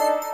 Música